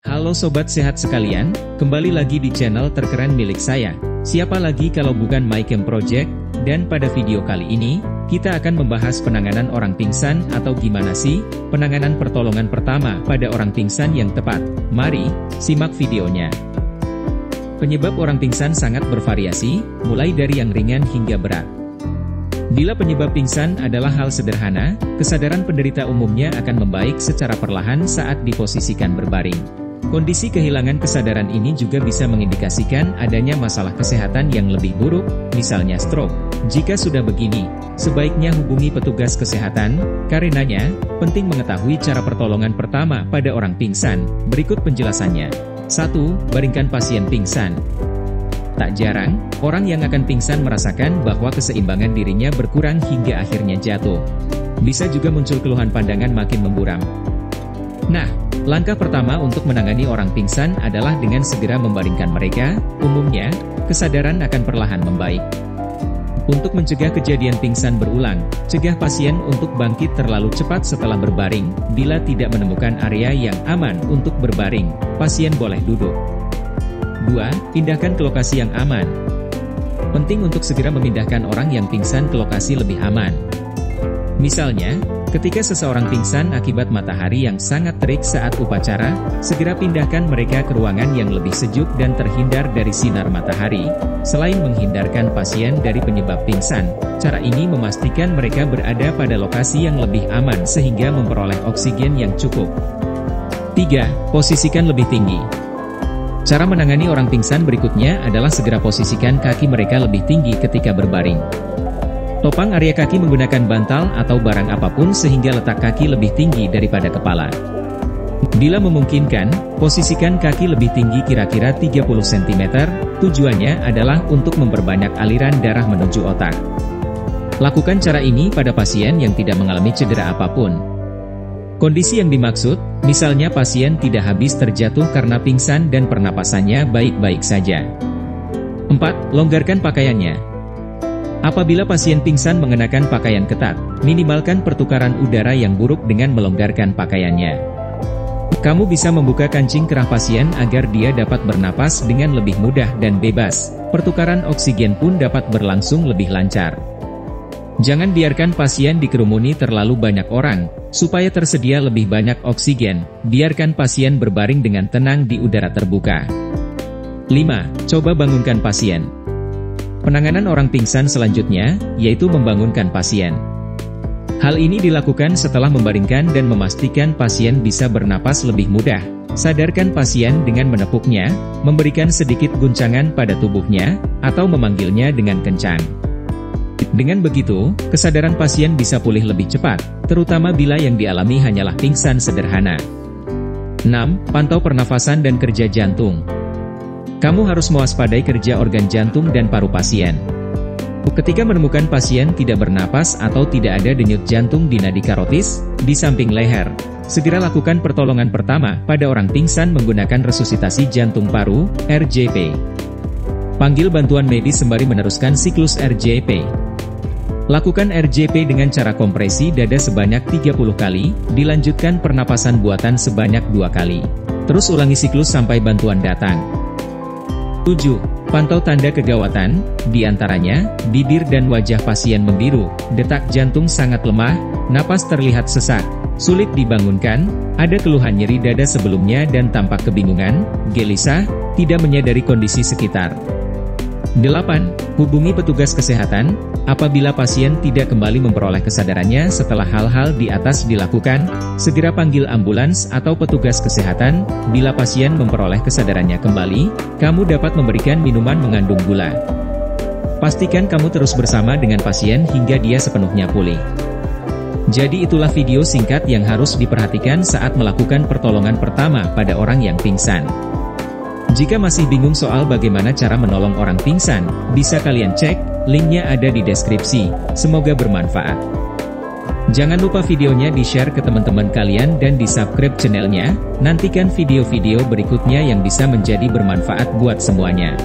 Halo sobat sehat sekalian, kembali lagi di channel terkeren milik saya. Siapa lagi kalau bukan MyCam Project? Dan pada video kali ini, kita akan membahas penanganan orang pingsan atau gimana sih penanganan pertolongan pertama pada orang pingsan yang tepat. Mari, simak videonya. Penyebab orang pingsan sangat bervariasi, mulai dari yang ringan hingga berat. Bila penyebab pingsan adalah hal sederhana, kesadaran penderita umumnya akan membaik secara perlahan saat diposisikan berbaring. Kondisi kehilangan kesadaran ini juga bisa mengindikasikan adanya masalah kesehatan yang lebih buruk, misalnya stroke. Jika sudah begini, sebaiknya hubungi petugas kesehatan, karenanya, penting mengetahui cara pertolongan pertama pada orang pingsan. Berikut penjelasannya. 1. Baringkan pasien pingsan. Tak jarang, orang yang akan pingsan merasakan bahwa keseimbangan dirinya berkurang hingga akhirnya jatuh. Bisa juga muncul keluhan pandangan makin memburam. Nah, langkah pertama untuk menangani orang pingsan adalah dengan segera membaringkan mereka, umumnya, kesadaran akan perlahan membaik. Untuk mencegah kejadian pingsan berulang, cegah pasien untuk bangkit terlalu cepat setelah berbaring. Bila tidak menemukan area yang aman untuk berbaring, pasien boleh duduk. 2. Pindahkan ke lokasi yang aman. Penting untuk segera memindahkan orang yang pingsan ke lokasi lebih aman. Misalnya, ketika seseorang pingsan akibat matahari yang sangat terik saat upacara, segera pindahkan mereka ke ruangan yang lebih sejuk dan terhindar dari sinar matahari. Selain menghindarkan pasien dari penyebab pingsan, cara ini memastikan mereka berada pada lokasi yang lebih aman sehingga memperoleh oksigen yang cukup. 3. Posisikan lebih tinggi. Cara menangani orang pingsan berikutnya adalah segera posisikan kaki mereka lebih tinggi ketika berbaring. Topang area kaki menggunakan bantal atau barang apa pun sehingga letak kaki lebih tinggi daripada kepala. Bila memungkinkan, posisikan kaki lebih tinggi kira-kira 30 cm, tujuannya adalah untuk memperbanyak aliran darah menuju otak. Lakukan cara ini pada pasien yang tidak mengalami cedera apa pun, Kondisi yang dimaksud, misalnya pasien tidak habis terjatuh karena pingsan dan pernapasannya baik-baik saja. 4. Longgarkan pakaiannya. Apabila pasien pingsan mengenakan pakaian ketat, minimalkan pertukaran udara yang buruk dengan melonggarkan pakaiannya. Kamu bisa membuka kancing kerah pasien agar dia dapat bernapas dengan lebih mudah dan bebas. Pertukaran oksigen pun dapat berlangsung lebih lancar. Jangan biarkan pasien dikerumuni terlalu banyak orang, supaya tersedia lebih banyak oksigen, biarkan pasien berbaring dengan tenang di udara terbuka. 5. Coba bangunkan pasien. Penanganan orang pingsan selanjutnya, yaitu membangunkan pasien. Hal ini dilakukan setelah membaringkan dan memastikan pasien bisa bernapas lebih mudah. Sadarkan pasien dengan menepuknya, memberikan sedikit guncangan pada tubuhnya, atau memanggilnya dengan kencang. Dengan begitu, kesadaran pasien bisa pulih lebih cepat, terutama bila yang dialami hanyalah pingsan sederhana. 6. Pantau pernafasan dan kerja jantung. Kamu harus mewaspadai kerja organ jantung dan paru pasien. Ketika menemukan pasien tidak bernapas atau tidak ada denyut jantung di nadi karotis, di samping leher, segera lakukan pertolongan pertama pada orang pingsan menggunakan resusitasi jantung paru, RJP. Panggil bantuan medis sembari meneruskan siklus RJP. Lakukan RJP dengan cara kompresi dada sebanyak 30 kali, dilanjutkan pernapasan buatan sebanyak dua kali. Terus ulangi siklus sampai bantuan datang. 7. Pantau tanda kegawatan, di antaranya, bibir dan wajah pasien membiru, detak jantung sangat lemah, napas terlihat sesak, sulit dibangunkan, ada keluhan nyeri dada sebelumnya dan tampak kebingungan, gelisah, tidak menyadari kondisi sekitar. 8. Hubungi petugas kesehatan, apabila pasien tidak kembali memperoleh kesadarannya setelah hal-hal di atas dilakukan, segera panggil ambulans atau petugas kesehatan, bila pasien memperoleh kesadarannya kembali, kamu dapat memberikan minuman mengandung gula. Pastikan kamu terus bersama dengan pasien hingga dia sepenuhnya pulih. Jadi itulah video singkat yang harus diperhatikan saat melakukan pertolongan pertama pada orang yang pingsan. Jika masih bingung soal bagaimana cara menolong orang pingsan, bisa kalian cek, linknya ada di deskripsi. Semoga bermanfaat. Jangan lupa videonya di-share ke teman-teman kalian dan di-subscribe channelnya, nantikan video-video berikutnya yang bisa menjadi bermanfaat buat semuanya.